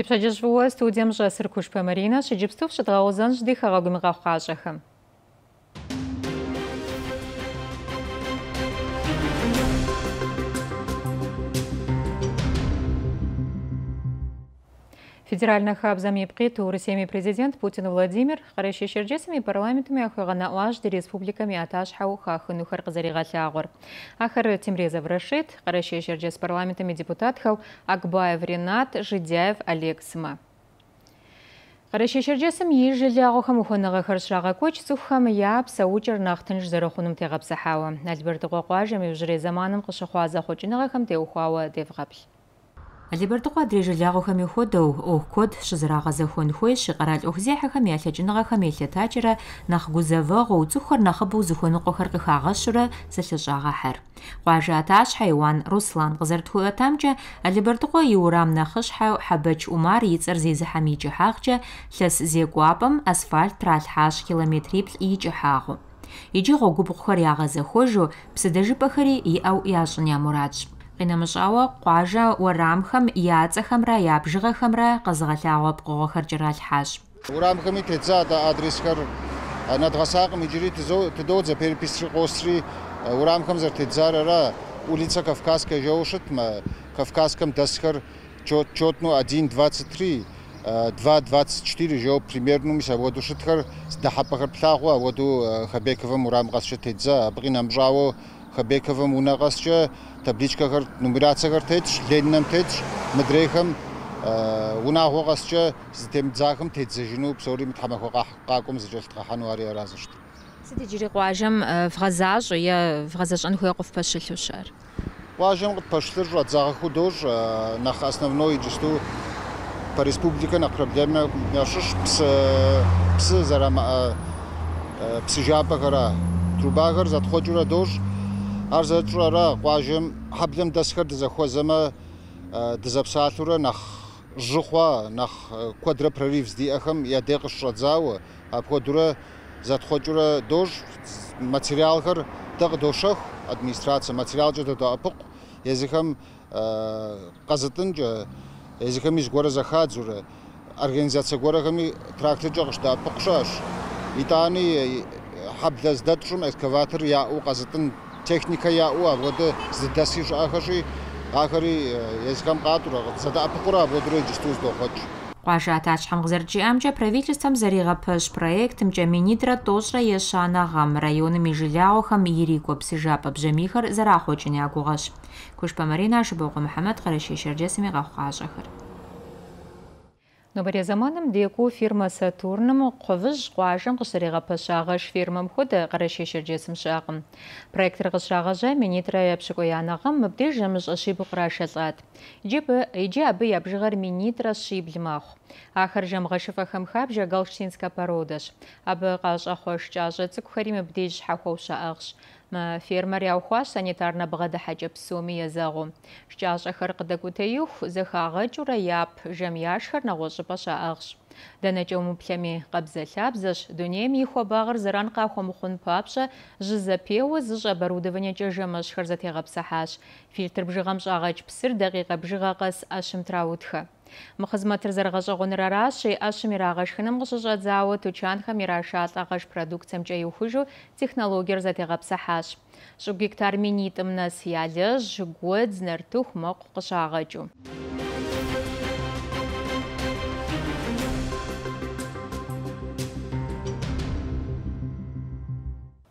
Tipșa Jezvua, studiem Marina Jezvua, Sirkuș Pemarina, Șegipstov, Ședrauzan, Ždiharogum Rafhajahem. федеральный хаб замепқи туурисеми президент путин владимир хорошие шерджесами парламентами охрана уажди республиками аташ хау хахыну харқызариға лағыр ахыры темрезов Врашит қараши шерджес парламентами депутат хау акбаев ренат жидяев олег сыма Қарашешерджесім ел жылі ағуқым Ухонага қыршыраға Коч, Сухам яп Саучер нақтын жызырықуным теғап Сахава. Әлберді қоқуа жәме жүре заманым қышы қуаза Алибэрдыкъуа адрей жылагъуэхэм и хуэдэу ӏуэху куэд щызэрагъэзэхуэн хуейщ къэрал ӏуэхузехьэхэм я лъэкӏыныгъэхэм елъэтакӏэрэ нэхъ гузэвэгъуэу цӏыхухэр нэхъыбэу зыхуэныкъуэхэр къыхагъэщурэ зэлъыщӏагъэхьэр. Къуажэта щхьэ Иуан Руслан къызэрытхуэӏуэтамкӏэ, Алибэрдыкъуэ и урам нэхъыщхьэу Хьэбэч Умар и цӏэр зезыхьэм и кӏыхьагъкӏэ лъэс зекӏуапӏэм асфальт тралъхьащ километриплӏ и кӏыхьагъыу. Иджы гъуэгубгъухэр ягъэзэхуэжу псыдэжыпӏэхэри иӏэу ящӏын я мурадщ. қинамышауа қажа орамхам яцхамра ябжгхамра қызғалауап қоғохар жиралхаш орамхами теца да адресхар надгасақ миджрит зо тдоза переписчи қосри орамхам зертецарара улица кавказская жоушатма кавказском тасхар чот чотну 1 23 224 жо примерно мы сегодня шутхар да хапахар плагу а вот у хабекова мурам гасшетедза бгинам жаво ბექოვმ უნაღასჭა და ბიჭკაგარ ნუმერაცაგარ თეჩ ლენნამ თეჩ მდრეხამ უნაღოღასჭა ზითემ ძახმ თეძეჟინუ ფსორი თამახო ყაკუმ ზეჯელთა ხანუ არი არაზშტ ცეთი ჯირი ყვაჟამ ფრაზაჟ э, ია ფრაზაჟან ხუაყოფ პაშელუშარ ყვაჟამ ყოფ პაშელუშარ ძახხუ დოჟ э, ნახ ასნავნოი ჯისტუ по республика на проблема яшуш пс пс зарама псижапа кара трубагар затхочура дож Ар зэрытщӀэрэ къуажэм хьэблэм дэсхэр дызэхуэзэмэ э, дызэпсалъурэ нэхъ жьыхъуэ, нэхъ э, куэдрэ прорив здэӀэхэм я дей къыщыщӀэдзауэ, апхуэдурэ зэтхъуэкӀурэ дож материалхэр администрация дэ къыдощэху администрацэ, материалкӀэ дэдоӀэпыкъу, езыхэм э, къэзытӀынкӀэ, езыхэми зыгуэрэ зэхадзурэ, организацэ гуэрхэми тракторкӀэ къыщыдэӀэпыкъу щыӀэщ. ИтӀани хьэблэ здэтщӀым экскаватор у къэзытӀын техника я уа вот здаси ахаши ахари ესгам ყატრო რაღაც სადა აფყრა ბოდროჯი თუს დოხოჩ ყაშათა ჩამღზერჯი ამჭე პრევიჩესთან ზერიღა ფშ პროექტ მჭე მინიტრა ტოსრა ეშანა გამ რაიონი მიჟლაოხა მიირიკო ფსიჟაპა ბჟემიხარ ზარახოჩენი აგუღაშ ქუშპა მარინაშ ბოღო მუჰამად ყარაში შერჯესიმი ყახვა აშხარ Нобаре заманым деку фирма Сатурным қовыш қуашын қышыреға пашағыш фирмам худы қараши шыржесім шағым. Проектор қышағы жа министра япшық оянағым мүбде жамыш ашибы құрашы зад. Иджи абы әбжіғар министра шиблімақ. Ахыр жамғашы шыфа хаб жа галштинска пародыш. Абы қаш ахош жажы цік харим мүбде фермер яухуащ санитарнэ бгъэдыхьэкӏэ псоми езэгъум. ШкӀащӀэхэр къыдэкӀутеиху, зэхагъэкӀыурэ яп жэм яшхэр нэгъуэщӀыпӀэ щаӀыгъщ. Дэнэкӏэ умыплъэми къабзэлъабзэщ, дунейм и хуабагъыр зэран къахуэмыхъун папщӀэ, жьы зэпеуэ зыщӀ оборудованиекӀэ жэмыщхэр зэтегъэпсыхьащ. Фильтр бжыгъэм щӀагъэкӀ псыр дакъикъэ бжыгъэ къэс Ӏэщым траутхэ. Мыхызматыр зэрыгъэщӏэгъуныр аращи, ӏэщым ирагъэшхыным къыщыщӏэдзауэ тучанхэм ирашалӏэ гъэш продукцэмкӏэ иухыжу технологиер зэтегъэпсыхьащ. ЩӀы гектар минитӏым нэс ялэжь, гуэдз, нартыху,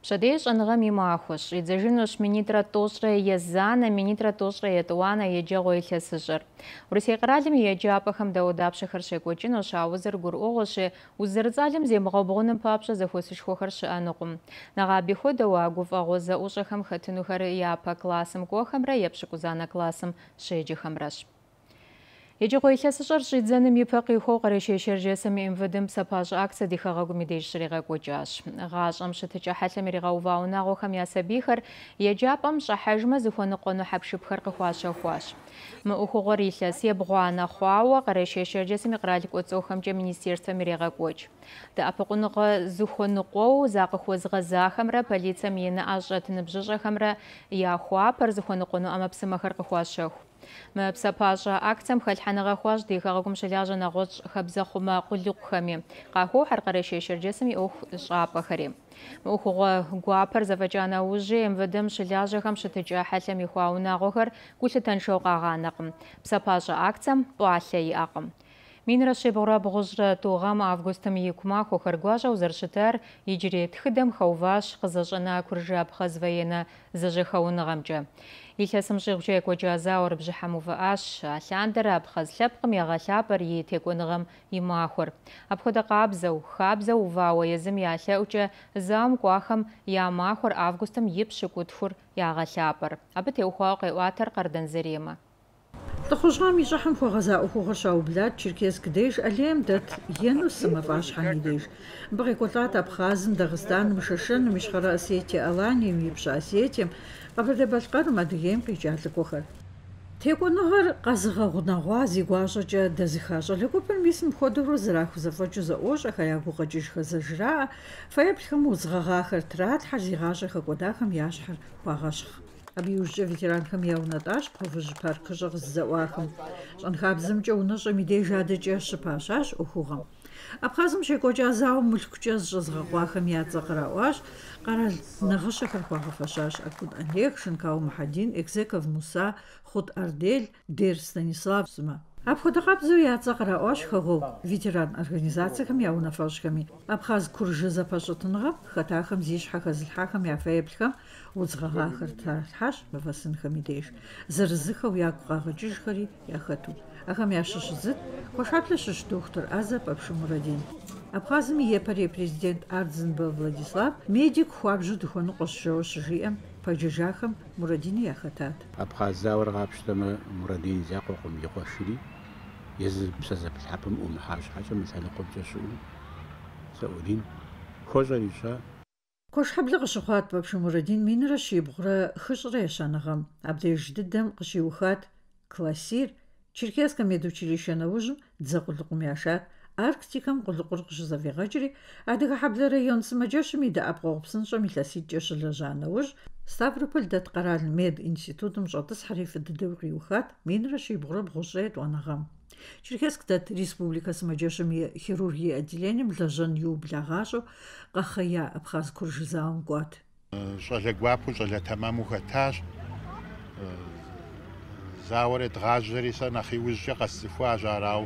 Шадеш анғам имахуш, идзажинуш министра тошра езана, министра тошра етуана еджаго илхесыжыр. Урсей қаралым еджа апахам даудапшы хыршы көчіну шаузер гур оғышы, узырзалым земғау бұғыным папшы захосыш хохыршы анығым. Наға бихо дауа гуф ағоза ушахам хатынухары япа класым кохамра епші кузана класым шеджі хамраш. Еджигъо илъэсыщӏэр щӏидзэным и пэ къихуэу кърещэщэжесым и МВДым псэпащӏэ акция ди хэгъэгум и деж щригъэкӏуэкӏащ. Гъащӏэм щытыкӏэ хьэлъэм иригъэува унагъуэхэм я сабийхэр еджапӏэм щӏыхьэжмэ зыхуэныкъуэну хьэпшыпхэр къыхуащэхуащ. Мы ӏуэхугъуэр илъэс ебгъуанэ хъуауэ кърещэщэжесым и къэрал кӏуэцӏохэмкӏэ министерствэм ирегъэкӏуэкӏ. Дэӏэпыкъуныкъуэ зыхуэныкъуэу закъыхуэзгъэзахэмрэ полицием и ныӏэ щӏэт ныбжьыщӏэхэмрэ я хуапэр зыхуэныкъуэну ӏэмэпсымэхэр къыхуащэху. مبسباجا أكتم خل حنغا خواج دي خاقم شلاجا نغوش خبزا خما قلق خمي قاقو حرقرشي شرجسمي اوخ شعب خري مخوغو غوابر زفجانا وجي امودم شلاجا خم شتجا حلمي خواونا غوخر كل تنشو قاقا نقم بسباجا أكتم بوالي أقم Минраше бора бұғыжры тоғам августым екума қоқыргуажа узаршытар ежіре тхыдам хауваш қызышына күржі абхазвайыны зажы хауынығамжы. Илхасым жығжай көджаза орып жыхамуы аш, аландыр абхаз ләпқым яға ләпір е текунығым имахур. Абхуда қабзау, хабзау вауа езім ялі үчі зам куахым ямахур августым епші күтхур яға ләпір. Абы теухуа қайуатыр қардан зірема. ТӀыхъужьым и щӀыхьэм хуэгъэза Ӏуэхугъуэ щаублат Черкесск деж, Алейм дэт Енусым, афӀа щхьэни деж. Мыбы къекӀуэлӀат Абхъазым, Дагъыстаным, Шэшэным, Ищхъэрэ Осетие, Аланием, Ипщэ Осетием, Къэбэрдей-Балъкъэрым, Адыгейм къикӀалъыкӀуэхэр. ТекӀуэныгъэр къэзыгъэ гъунэгъуа зи гуащӀэкӀэ дэзыха щӀалэгупым აბიუჟევიტი რანხმი აუნა დაშ ფოფოჟი პარკოჟი ზაუახმ ან ხაბზმჭე უნა შემი დეჟა დეჟაშ ფაშაშ უხუღამ აფხაზმ შეკოჯა ზაუ მულკჯეს ჟზღა ყვახმ იაწყრავაშ ყარა ნახა შეფერ ყვახა ფაშაშ აკუდ ანიექშენ კაუ მაჰადინ ეგზეკავ მუსა ხუთ არდელ დერ სტანისლავსმა აფხოდაღაბზუი აცაღრა ოშ ხოღო ვიჯრან ორგანიზაციხმ იაუნაფალშხმი აფხაზ ქურჟა ზაფაშოთნღა ხათახმ ზიშ ხახაზლ ხახმ იაფეებლხმ უძღაღა ხრთა ხაშ მევასინ ხმიდეშ ზრზიხო იაკვაღა ჯიშხრი იახათუ ახამ იაშშ ზიტ ხოშატლეშ დოქტორ აზაპაფშუ მურადინ აფხაზმი იეპარი პრეზიდენტ არძნბ ვლადისლავ მედიკ ხვაბჟუ დხონ ყოშშოშ ჟიემ ფაჯაჟახამ მურადინი ახათათ აფხაზაურ ღაფშტომა მურადინი ზაყოყუმ იყოშილი ეზებსაზა ფლაპუმ უმ ჰაშაჟა მესალი ყოჯაშუ საუდინ ხოჟანიშა ქოშხებლი ღშხვათ ბაბშუ მურადინ მინრა შიბღრა ხშრე შანაღამ აბდეჟდი დემ ყში უხათ კლასირ ჩირქესკა მედუჩილიშანავუჟ ძაყულყუმი აშათ Арктикэм къулыкъурыкъу щызэфӀигъэкӀри, Адыгэ хьэблэ район сымаджэщым и дэӀэпыкъуэгъу псынщӀэм илъэситӀкӀэ щылэжьа нэужь, Ставрополь дэт къэрал мед институтым щӀэтӀысхьэри фы дыдэу къиухат минрэ щибгъурэ бгъущӀрей тӀуаныгъэм. Черкесск дэт Республикэ сымаджэщым и хирургия отделением лэжьэн иублагъащӀэу Къэхъея Абхъаз-Курж зауэм кӀуат. ЩӀалэ гуапэу щӀалэ тэмэму хэтащ. Зауэри дгъажьэри сэ нэхъ иужькӀэ къэсцӀыхуащ арау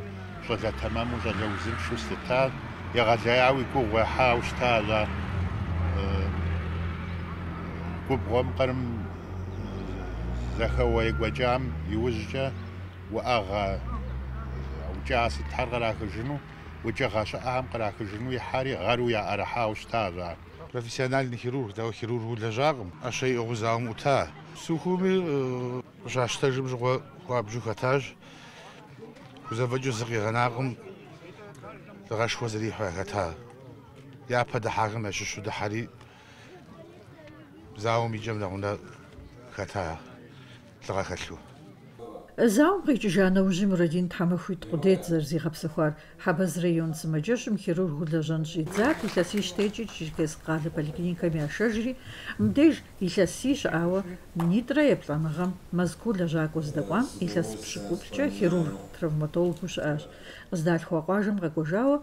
شوزا تمام وجا جوزين شو ستال يا كو غزايا ويكو واحا آه، كو بغوم قرم آه، يقوى جام يوزجا وأغا آه، وجاس تحرق راك الجنو وجا غاشا أهم قراك الجنو يحاري غارو يا أرحا وشتالا بروفيسيونال خيرورغ داو كيرور ولا جاغم أشي أغزاهم وتا سوخومي جاشتاجم جوا جو خطاج Vous avez dû se renarder. تغا شوزري حاجتها يا بدا حاجة ما شو ده زاومي جملة هنا كتها تغا كتلو ზაუღი ჟანოუჟი მრედინ თამახვით ყდეთ ზერზიღაფს ხარ ჰაბაზ რაიონს მაჯაშ მხირურ გულაჟანში ზათ ისას იშტეჭი ჩიშკეს ყალბალი კლინიკამი აშაჟრი მდეჟ ისას ის აუ ნიტრე პლანღამ მასკულა ჟაკოს დაყვა ისას ფშკუპჭა ხირურ ტრავმატოლოგუშ ას ზდალ ხვაყვაჟმ ყეკოჟაო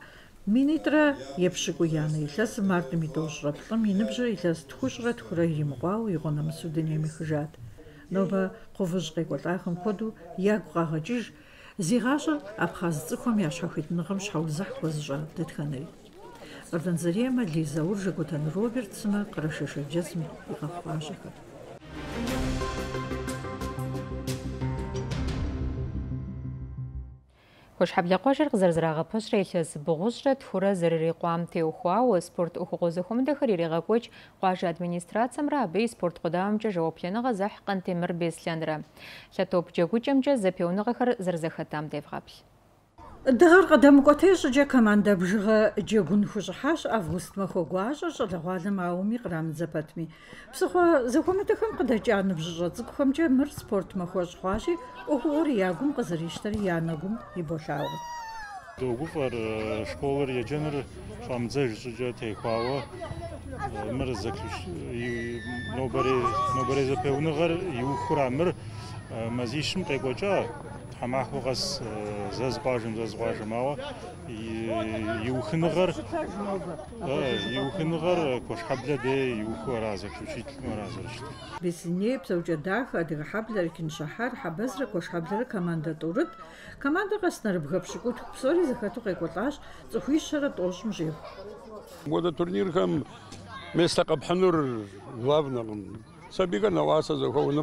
მინიტრა ეფშიკუიანი ისას მარტი მიტოშრა პლამინებჟა ისას თხუშრა თხრა იმყვა უიღონა მსუდენი მიხჟათ ნობა ხოვჟღეკოთ ახმ ხოდუ იაგვაღაჯი ზიღაშა აფხაზ წიქომ იაშახვით ნღამ შავზახ ხოზჟა დეთხანელი ორდან ზერიემა ლიზა ურჟეკოთან რობერტსმა ყრაშეშა ჯესმი იყახვაშახა Къушъхьэблэкъуажъыр къызэрызырагъэпэщрэ илъэс бгъушӏрэ тхурэ зэрырикъуам теухуауэ спорт ӏухыгъо зэхъумыдэхэр ирегъэкӏокӏ къуажэ администрацэмрэ абы и спорт къудаӏэмкӏэ жэуаплъэныгъэ зэхь Къантемыр Беслъэнрэ. Лъэтоп джэгукӏэмкӏэ зэпиуныгъэхэр зэрызэхэтам девгъэплъ. Дыгъэ демократиеш джекаманда бжыгъэ джэгун хужыхьащ август махуэ гуащӏэ щӏалэгъуалэм ауми кърамызэпэтми. Псыхъуэ зэхуэмыдэхэм къыдэкӏа ныбжьы щӏэ цӏыкӏухэмкӏэ мыр спорт махуэщ хъуащи, ӏуэхугъур я гум къызэрищтэри я нэгум иболъагъу. Догуфар школыр еджэныр щӏамыдзэж щӏыкӏэ техуауэ мыр заключ... нобэрей нобэрей зэпэуныгъэр иухура мыр э, мазищым къекӏуэкӏа ҳама хугъэс зэзгъуажэм зэзгъуажэмауэ иухыныгъэр иухыныгъэр кхъуэщхьэблэ де иухыу ара зэхущитлӏым ара зэрыщытыр. Бесиней псэукӏэ дахэ адыгэ хьэблэр Киншэхьэр хьэбэзрэ кхъуэщхьэблэрэ командэ тӏурыт. Командэ къэс нэрыбгэ пщыкӏутху псори зэхэту къекӏуэлӏащ цӏыхуищэрэ тӏощӏым жег. Уадэ турнирхэм мес лъэкъэпхьынур главныгъым. Сабигъэ нэуасэ зэхуэу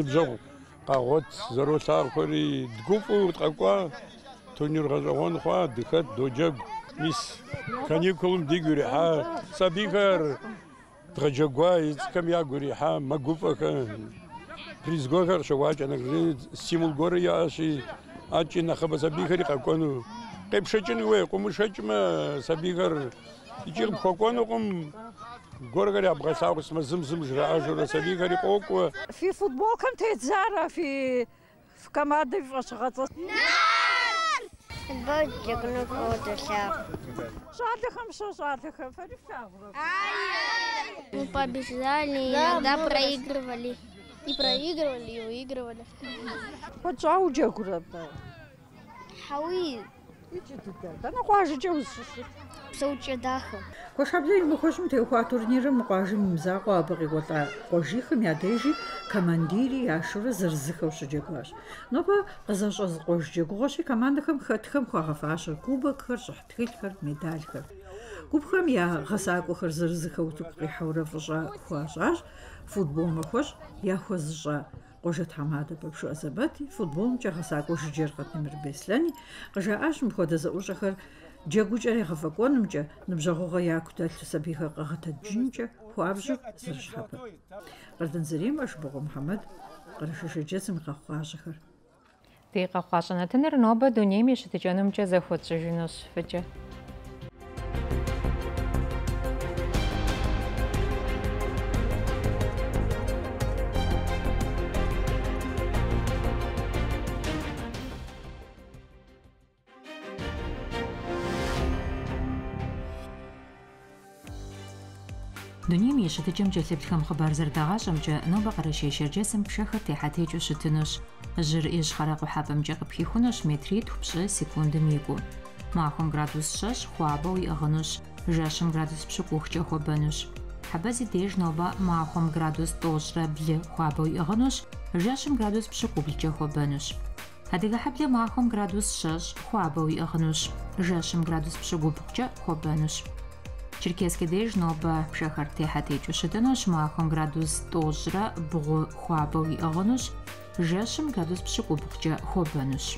ныбжьэгъу قاغوت زرو سار خوري دقوفو تقاقوا تونير غزغون خوا دخت دوجب ميس كانيكولم ديغوري ها سابيخر تغجغوا كم يا غوري ها مغوفا بريزغوخر شواج انا سيمول غوري يا شي اچي نخبا سابيخري قاقونو قيب شجن وي قوم شجم سابيخر يجي بخوكونو قوم جورجيا ابغى يساوي اسمه زمزم جراج ولا سليقه لقوق في فوتبول كنت يتزارى في في كمادي في اشغط البوج يقولون فوتو شاب شهادة خمسة شهادة خمسة Мы побеждали, иногда проигрывали. И проигрывали, и выигрывали. Вот что у тебя куда-то? Хауид. да ну кважи чем все учедахо кошабли мы хошим те хуатурнир мы кважим мзаку абыги гота кожихм я дежи командири яшура зырзыхов шуджегаш но по кызашоз кожжегоши командахм хатхм хуагафаш кубок хыр шахтхил хыр медаль хыр кубхам я гасаку хыр зырзыхов тук хаура фжа хуажаш футбол мы хош я хозжа قوشت حمادة ببشو أزباتي فوتبول مجا خساق وش جير قد نمر بيسلاني قجا آش مخودة زوجة خر جا قوش أري خفاقون مجا نبجاغوغا ياكو تالتو سبيخة قغتا جنجا هو أبجو زرش ноба قردن زريم أش بغو محمد قرشوش دنیا میشه تجم جسب خم خبر زرداعشم جا نو بقرشی شر جسم بشخر تحتی جو شتنش جر ایش خرق و حبم جا بخی خونش متری توبشه سیکوند میگو ماخم گرادوس شش خوابه و اغنش жэщым градус пшӏыкӏухкӏэ хуэбэнущ. Хьэбэ зи деж нобэ махуэм градус тӏощӏрэ блы хуабэу иӏыгъынущ, жэщым градус пшӏыкӏу блыкӏэ хуэбэнущ. Адыгэ хьэблэ махуэм градус шэщӏ хуабэу иӏыгъынущ, жэщым градус пшӏыкӏубгъукӏэ хуэбэнущ. Черкескиде жноба пшахарте хатечушетыныш махан градус тожра бұғы хуабы иығыныш, жашым градус пшықубықча хобыныш.